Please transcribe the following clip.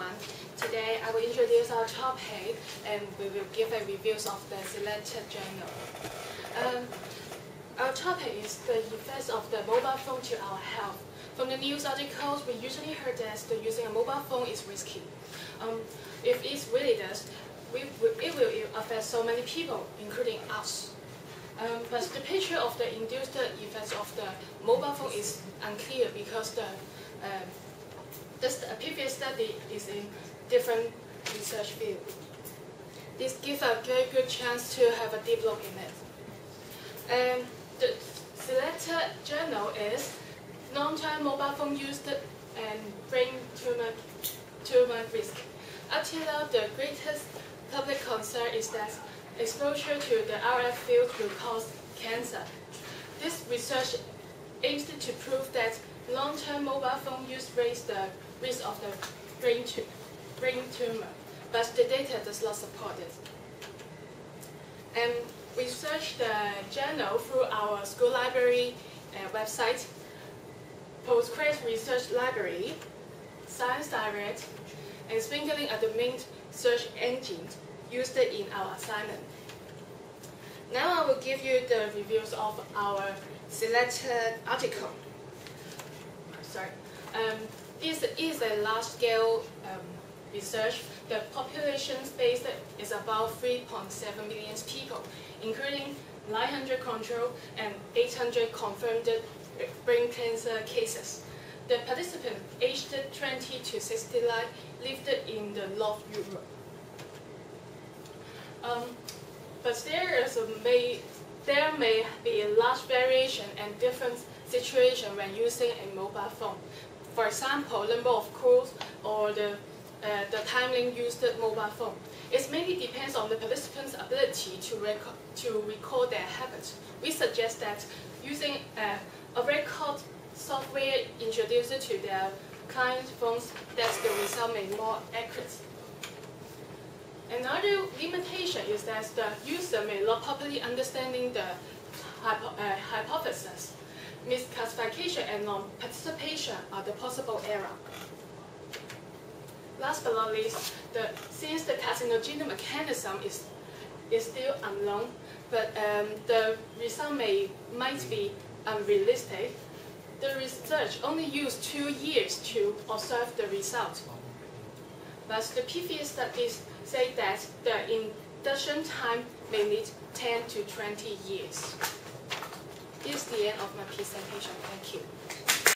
everyone. Today I will introduce our topic and we will give a review of the selected journal. Um, our topic is the effects of the mobile phone to our health. From the news articles, we usually heard that the using a mobile phone is risky. Um, if it really does, we, it will affect so many people, including us. Um, but the picture of the induced effects of the mobile phone is unclear because the um, this previous study is in different research field. This gives a very good chance to have a deep look in it. And the selected journal is long-term mobile phone use and brain tumor, tumor risk. Until now, the greatest public concern is that exposure to the RF field will cause cancer. This research aims to prove that long-term mobile phone use raise the risk of the brain, brain tumor, but the data does not support it. And we searched the journal through our school library uh, website, ProQuest Research Library, Science Direct, and SpringerLink are the main search engines used in our assignment. Now I will give you the reviews of our selected article. Sorry. Um, this is a large-scale um, research. The population space is about 3.7 million people, including 900 control and 800 confirmed brain cancer cases. The participants aged 20 to 69 lived in the North Europe. Um, but there is a may there may be a large variation and different situation when using a mobile phone. For example, number of calls or the uh, the timing used mobile phone. It mainly depends on the participant's ability to, record, to recall their habits. We suggest that using uh, a record software introduced to their client phones, that the result may be more accurate. Another limitation is that the user may not properly understanding the hypo uh, hypothesis. Misclassification and non-participation are the possible error. Last but not least, the, since the carcinogenic mechanism is, is still unknown, but um, the result may might be unrealistic, the research only used two years to observe the result. But the previous studies say that the induction time may need 10 to 20 years. This is the end of my presentation. Thank you.